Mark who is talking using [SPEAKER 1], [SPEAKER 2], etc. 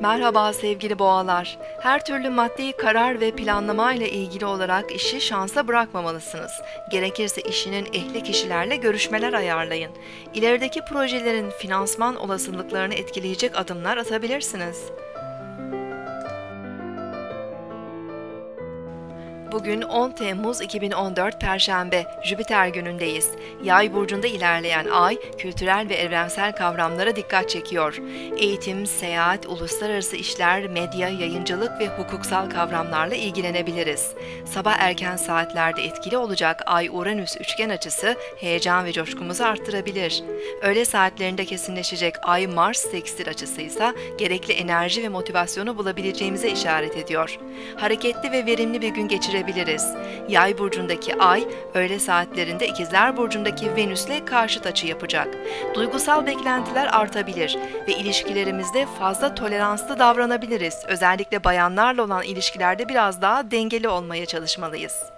[SPEAKER 1] Merhaba sevgili boğalar. Her türlü maddi karar ve planlama ile ilgili olarak işi şansa bırakmamalısınız. Gerekirse işinin ehli kişilerle görüşmeler ayarlayın. İlerideki projelerin finansman olasılıklarını etkileyecek adımlar atabilirsiniz. Bugün 10 Temmuz 2014 Perşembe, Jüpiter günündeyiz. Yay burcunda ilerleyen ay, kültürel ve evrensel kavramlara dikkat çekiyor. Eğitim, seyahat, uluslararası işler, medya, yayıncılık ve hukuksal kavramlarla ilgilenebiliriz. Sabah erken saatlerde etkili olacak Ay-Uranüs üçgen açısı heyecan ve coşkumuzu arttırabilir. Öğle saatlerinde kesinleşecek Ay-Mars sekstil açısı ise gerekli enerji ve motivasyonu bulabileceğimize işaret ediyor. Hareketli ve verimli bir gün geçirebiliriz görebiliriz. Yay burcundaki Ay, öğle saatlerinde İkizler burcundaki Venüs'le karşıt açı yapacak. Duygusal beklentiler artabilir ve ilişkilerimizde fazla toleranslı davranabiliriz. Özellikle bayanlarla olan ilişkilerde biraz daha dengeli olmaya çalışmalıyız.